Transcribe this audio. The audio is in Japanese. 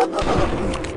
あ